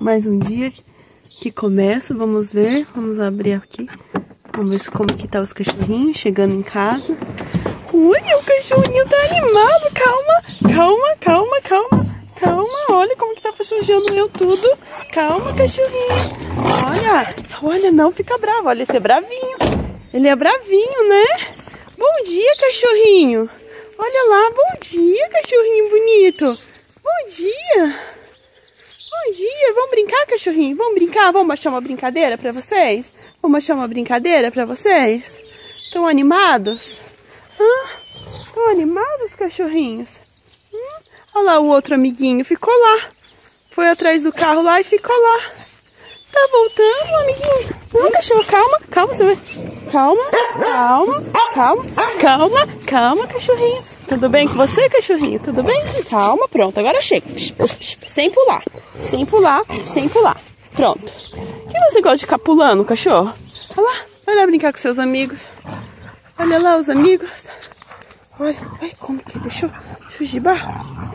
Mais um dia que começa, vamos ver, vamos abrir aqui. Vamos ver como que tá os cachorrinhos chegando em casa. Olha, o cachorrinho tá animado, calma, calma, calma, calma, calma. Olha como que tá sujando eu tudo. Calma, cachorrinho. Olha, olha, não fica bravo, olha, esse é bravinho. Ele é bravinho, né? Bom dia, cachorrinho. Olha lá, bom dia, cachorrinho bonito. Bom dia. Bom dia. Vamos brincar, cachorrinho? Vamos brincar? Vamos achar uma brincadeira para vocês? Vamos achar uma brincadeira para vocês? Estão animados? Estão animados, cachorrinhos? Hum? Olha lá o outro amiguinho, ficou lá. Foi atrás do carro lá e ficou lá. Tá voltando, amiguinho? Não, cachorro, calma, calma, você vai. Calma, calma, calma, calma, calma, cachorrinho. Tudo bem com você, cachorrinho? Tudo bem? Calma, pronto, agora chega. Sem pular, sem pular, sem pular. Pronto. que você gosta de ficar pulando, cachorro? Olha lá, vai lá brincar com seus amigos. Olha lá os amigos. Olha, olha como que deixou, deixou de barro.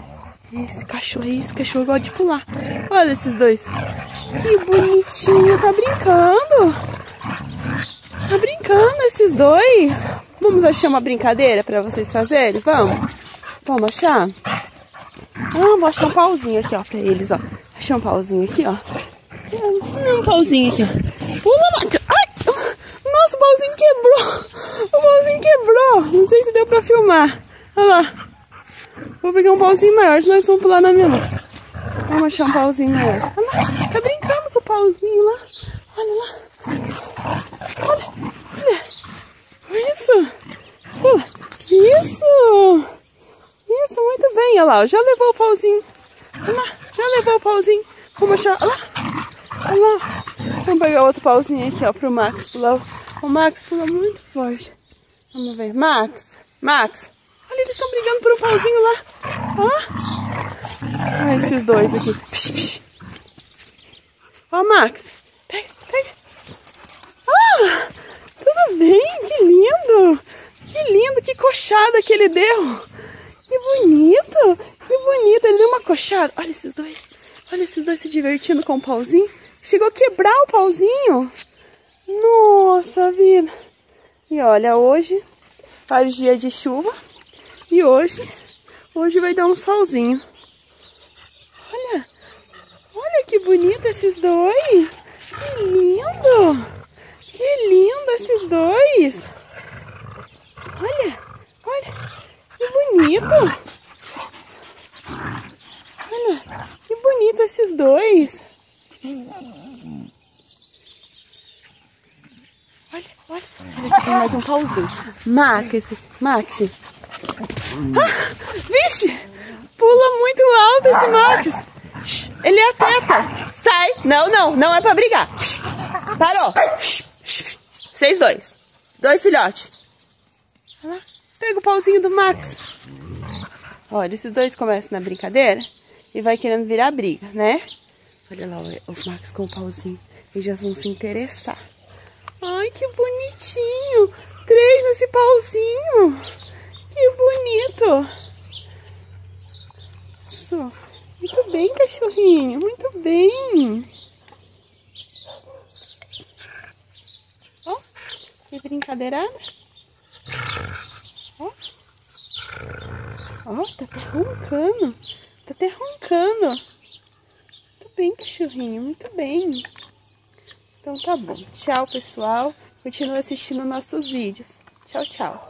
Esse cachorro aí, esse cachorro gosta de pular. Olha esses dois. Que bonitinho, tá brincando. Tá brincando esses dois. Vamos achar uma brincadeira pra vocês fazerem? Vamos? Vamos achar? Ah, vou achar um pauzinho aqui, ó, pra eles, ó. Achar um pauzinho aqui, ó. Um pauzinho aqui, ó. Pula, Maca. Ai! Nossa, o pauzinho quebrou. O pauzinho quebrou. Não sei se deu pra filmar. Olha lá. Vou pegar um pauzinho maior, senão eles vão pular na minha mão. Vamos achar um pauzinho maior. Olha lá, tá brincando com o pauzinho lá. Olha lá. Olha, olha. Isso. Pula. Isso. Isso, muito bem. Olha lá, já levou o pauzinho. Olha lá, já levou o pauzinho. Vamos achar. Olha lá. Olha lá. Vamos pegar outro pauzinho aqui, ó, pro Max pular. O Max pula muito forte. Vamos ver. Max. Max. Olha, eles estão brigando por um pauzinho lá. Ó. Olha esses dois aqui. Ó, Max. Pega, pega. Ah, tudo bem? Que lindo. Que lindo, que coxada que ele deu. Bonito, que bonito. Ele deu uma coxada. Olha esses dois. Olha esses dois se divertindo com o pauzinho. Chegou a quebrar o pauzinho. Nossa vida. E olha, hoje, vários dias de chuva. E hoje, hoje vai dar um solzinho. Olha, olha que bonito esses dois. Que lindo. Que lindo esses dois. Olha, olha, que bonito. Olha, que bonito esses dois. Olha, olha, olha aqui tem mais um pauzinho. Maxi, Maxi, ah, vixe! Pula muito alto esse Max. Ele é teta. Sai. Não, não. Não é pra brigar. Parou. Seis, dois. Dois filhotes. Olha lá. Pega o pauzinho do Max. Olha, esses dois começam na brincadeira e vai querendo virar briga, né? Olha lá o Max com o pauzinho. Eles já vão se interessar. Ai, que bonitinho. Três nesse pauzinho. Que bonito! Isso. Muito bem, cachorrinho. Muito bem. Ó, que brincadeirada. Ó, tá até roncando. Tá até roncando. Muito bem, cachorrinho. Muito bem. Então tá bom. Tchau, pessoal. Continua assistindo nossos vídeos. Tchau, tchau.